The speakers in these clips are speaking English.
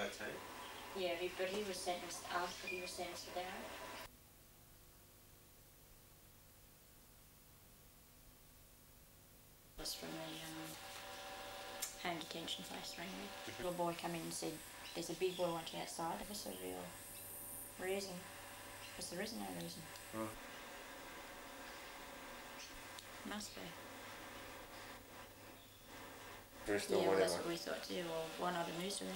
rotate. Yeah, he, but he was sentenced after he was sentenced for that. Was from the um, home detention place, rang me. Little boy come in and said, "There's a big boy wanting outside of us. A real reason, because there is no reason. Right. Must be. Dressed Yeah, or well, that's what we thought too. Or why not a nursery?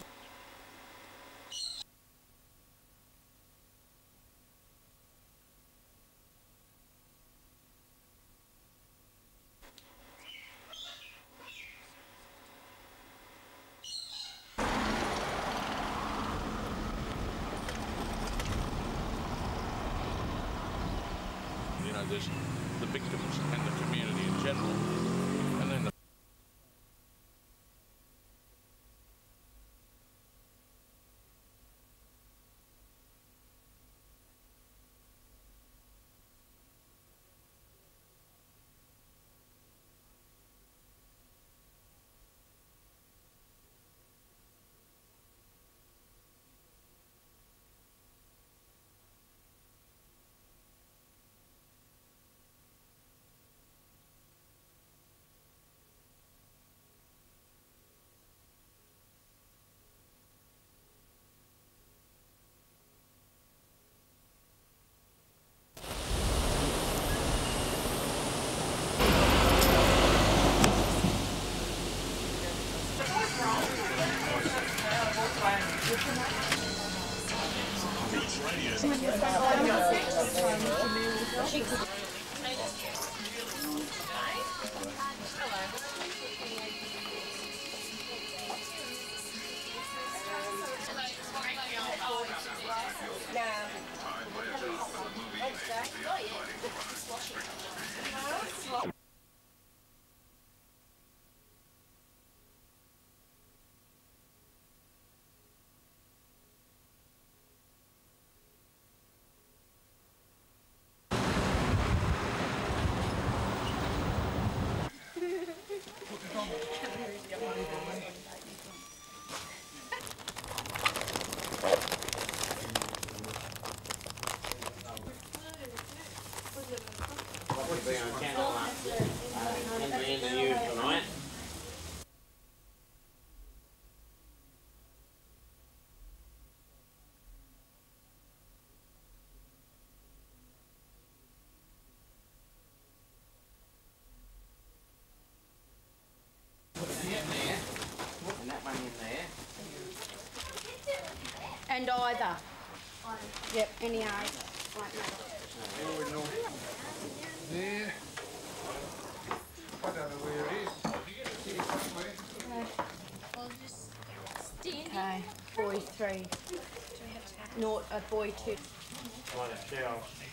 You know, there's the victims and the community in general, And either. Yep, any either. There. I don't know where it is. Here somewhere. Okay, boy three. Not a boy two. On a shelf.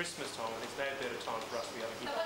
Christmas time, and it's now a better time for us to be able to give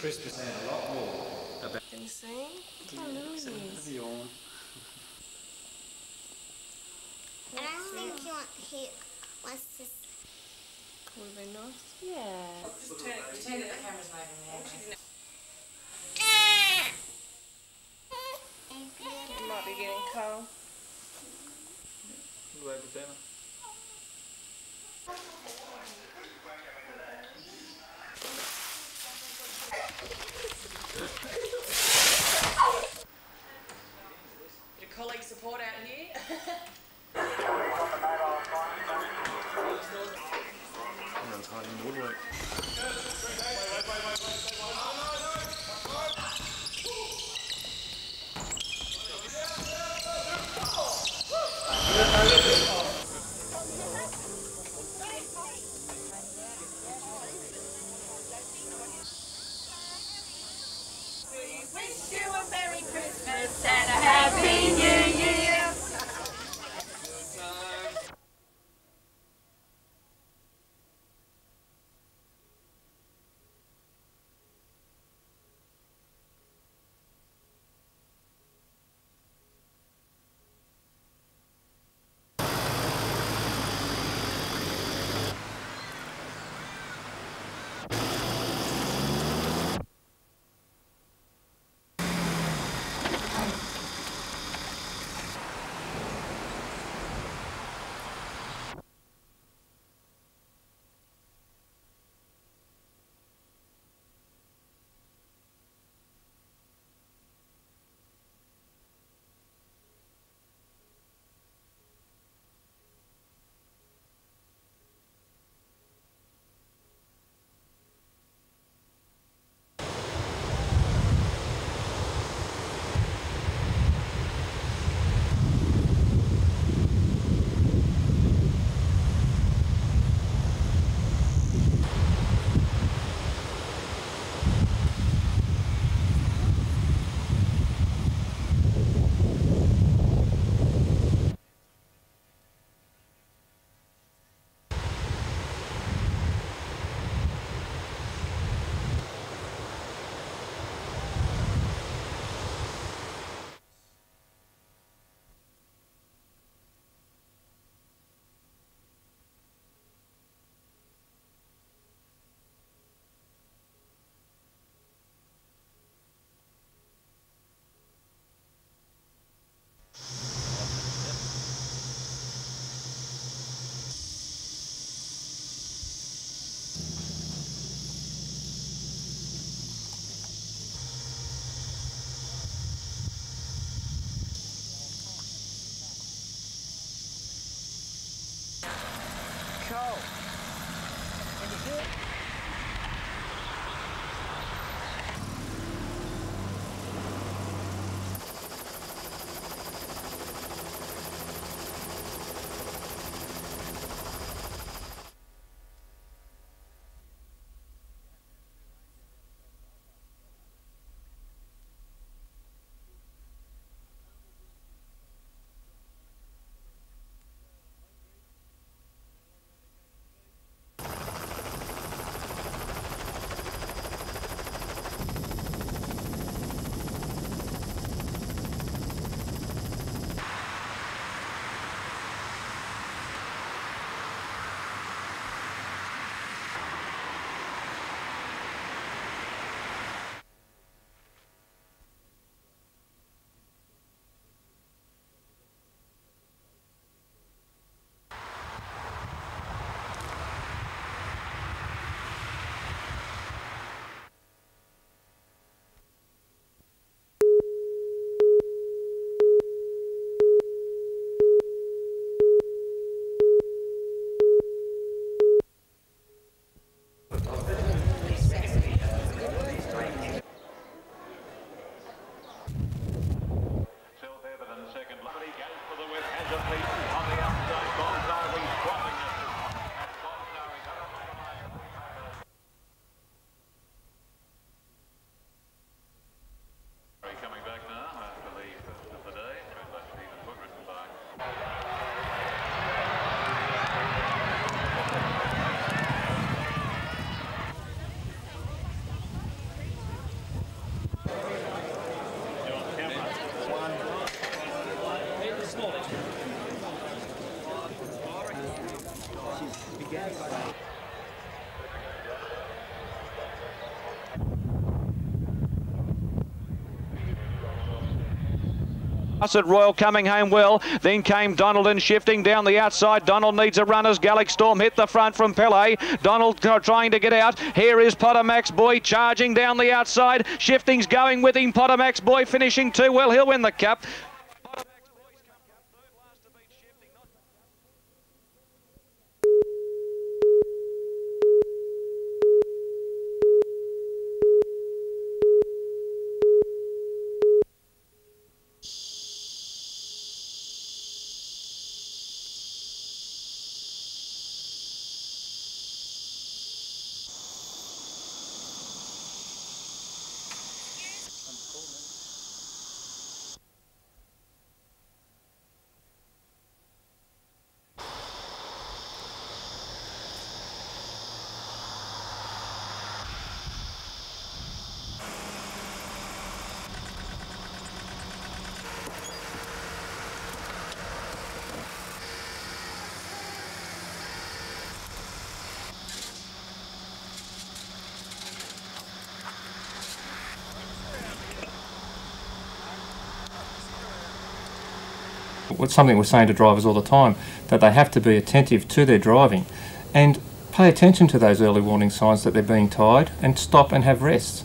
Christmas and a lot more about Can you see? Look how little he is. And I don't think he, want, he wants to. s- Would have nice. Yeah. It might be getting cold. Bit of Royal coming home well. Then came Donaldson shifting down the outside. Donald needs a run as Gallic Storm hit the front from Pele. Donald trying to get out. Here is Potter Max Boy charging down the outside. Shifting's going with him. Potter Max Boy finishing too well. He'll win the cup. It's something we're saying to drivers all the time that they have to be attentive to their driving and pay attention to those early warning signs that they're being tired and stop and have rests.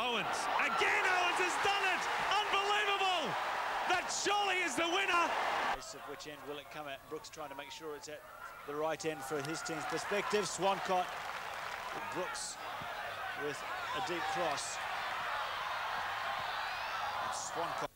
Owens has done it. Unbelievable. That surely is the winner. Of which end will it come at? Brooks trying to make sure it's at the right end for his team's perspective. Swancott, Brooks with a deep cross. And Swancott.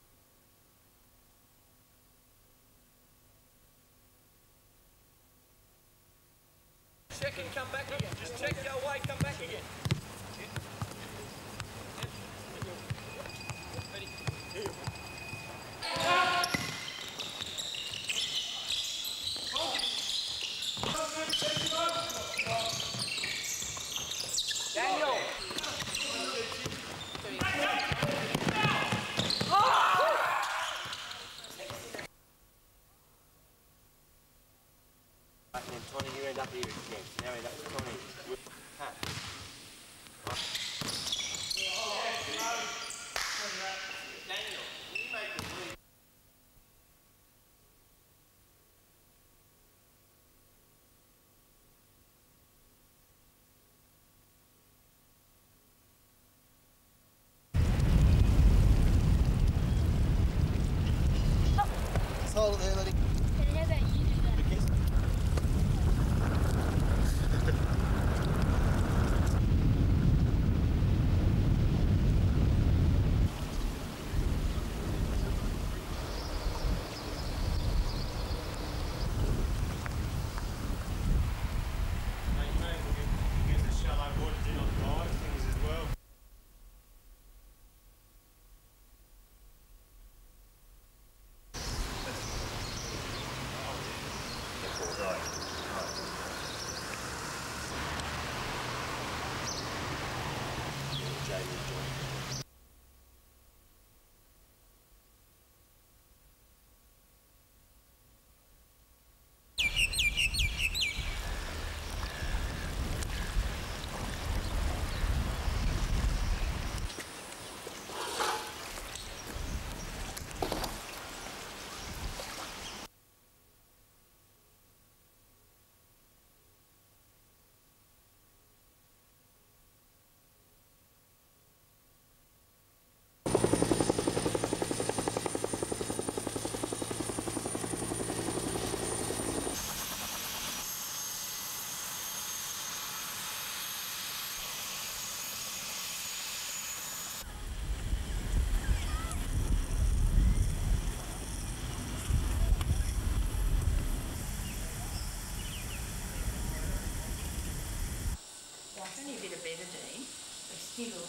Still,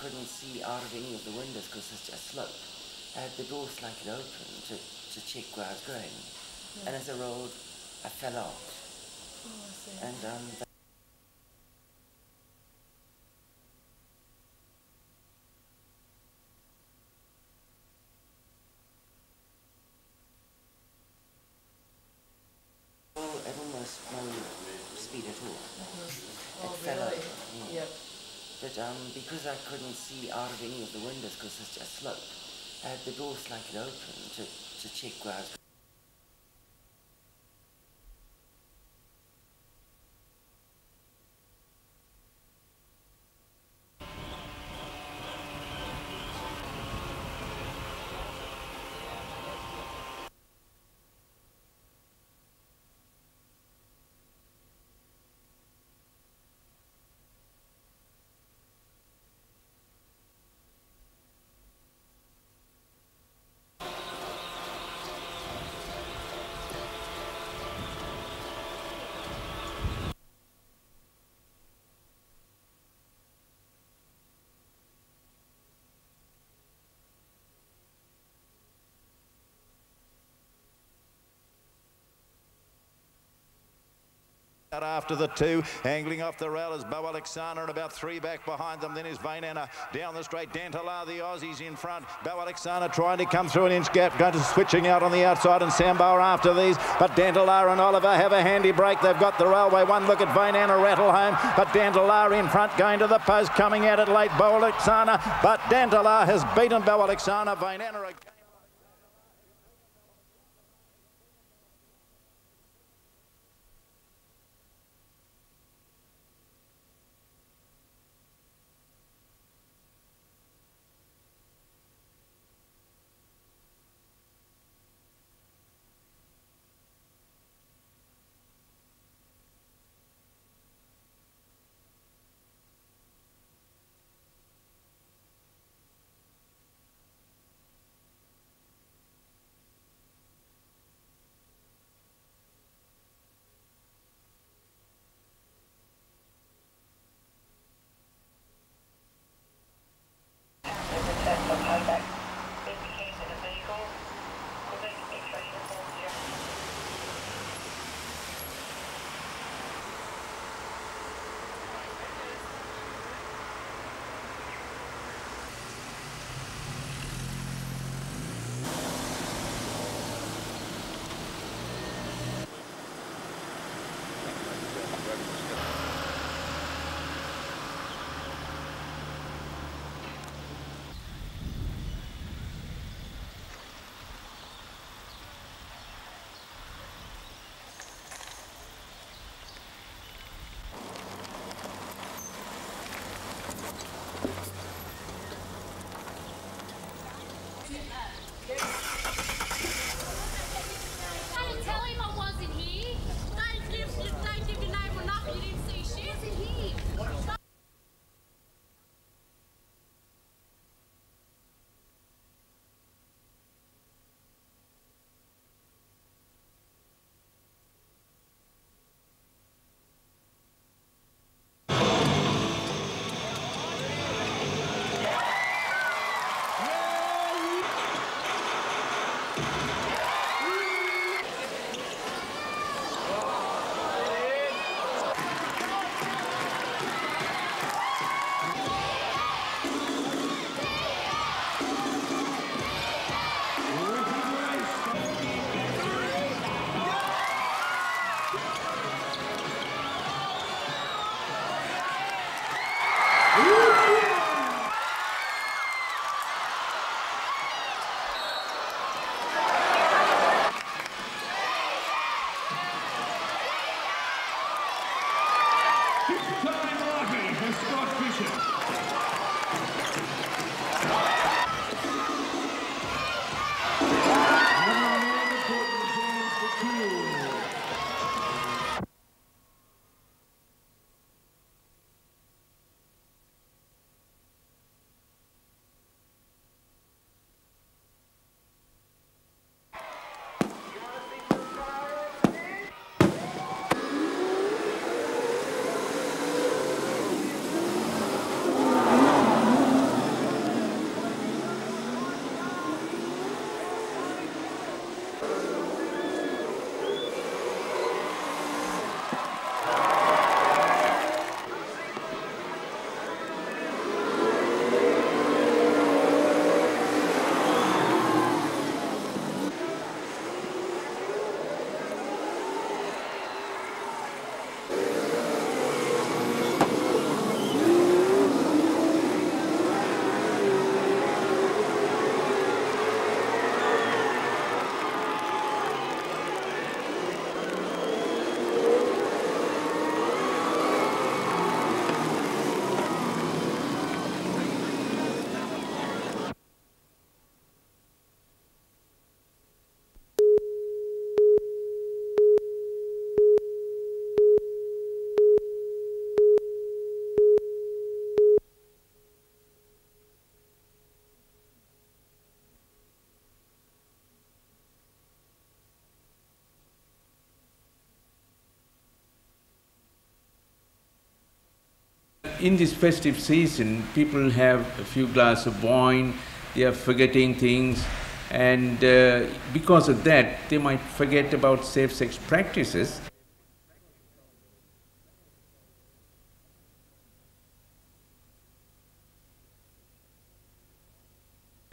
couldn't see out of any of the windows because it's just slope. I had the door slightly open to, to check where I was going. And as I rolled, I fell out. And um, that Oh, at almost no speed at all. Oh, it fell really? over. Yep. But um, because I couldn't see out of any of the windows because it's just slope, I had the door slightly open to, to check where I was After the two, angling off the rail is Bo Alexander and about three back behind them. Then is Vainana down the straight. Dantalar, the Aussies in front. Bo Alexander trying to come through an inch gap, going to switching out on the outside and Sambo are after these. But Dantalar and Oliver have a handy break. They've got the railway. One look at Vainana rattle home, but Dantalar in front going to the post, coming out at it late. Bo Alexander, but Dantalar has beaten Bo Alexander. In this festive season, people have a few glasses of wine, they are forgetting things, and uh, because of that, they might forget about safe sex practices.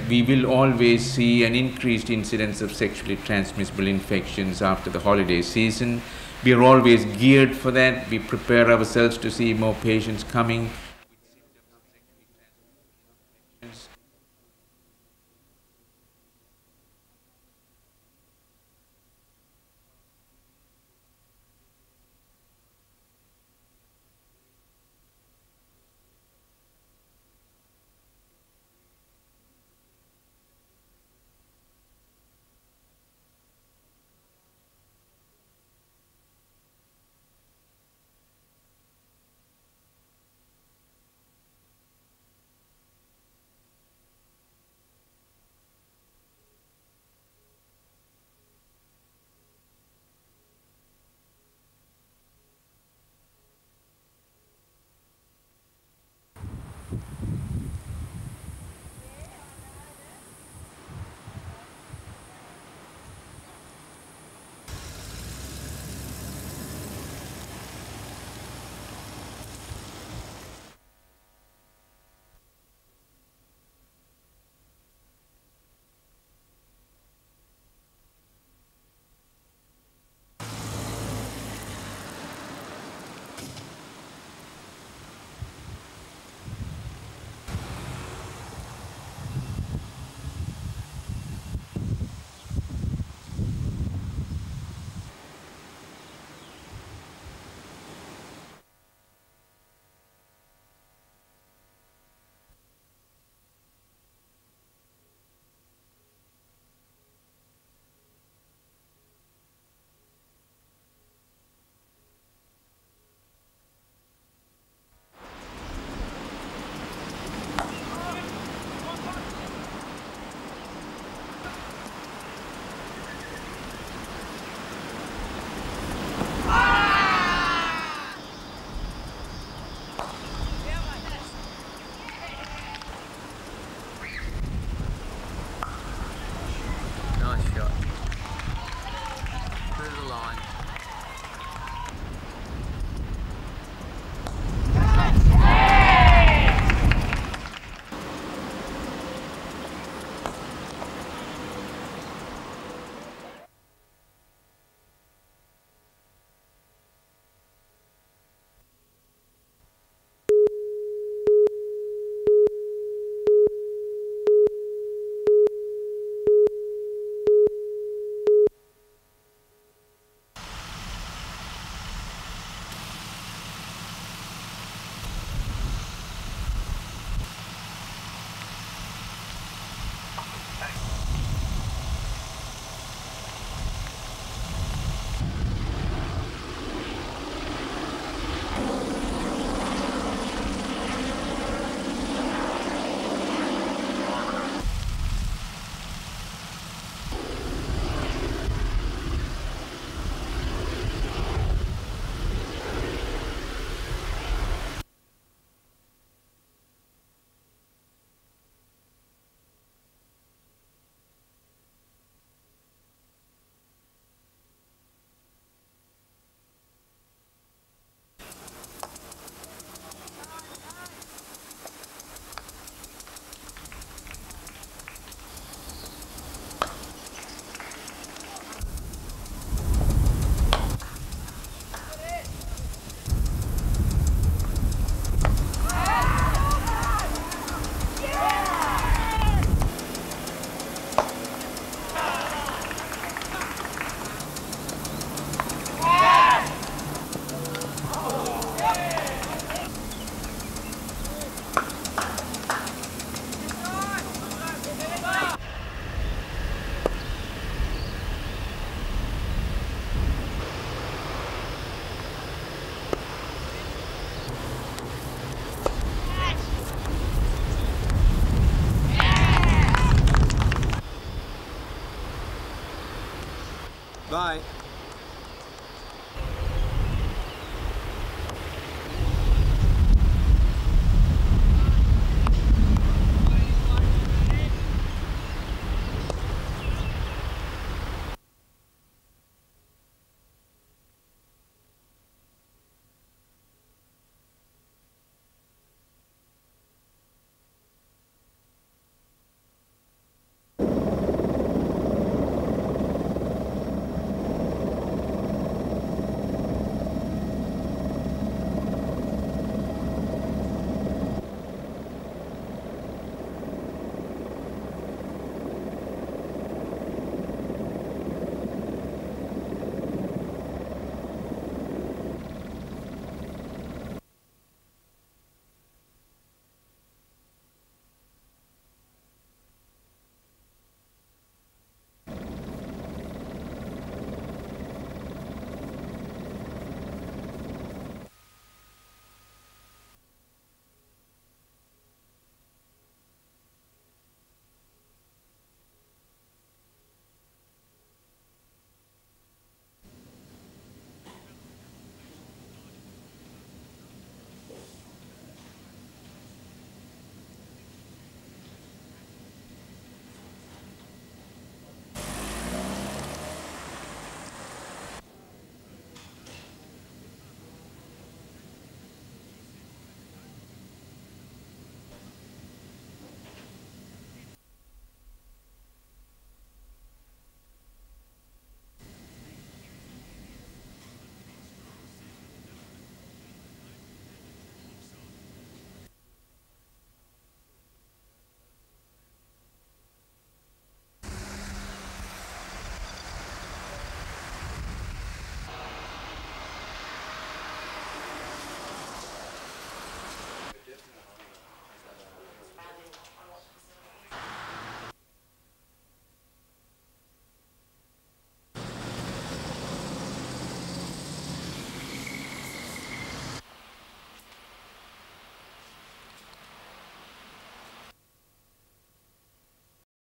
We will always see an increased incidence of sexually transmissible infections after the holiday season. We are always geared for that. We prepare ourselves to see more patients coming.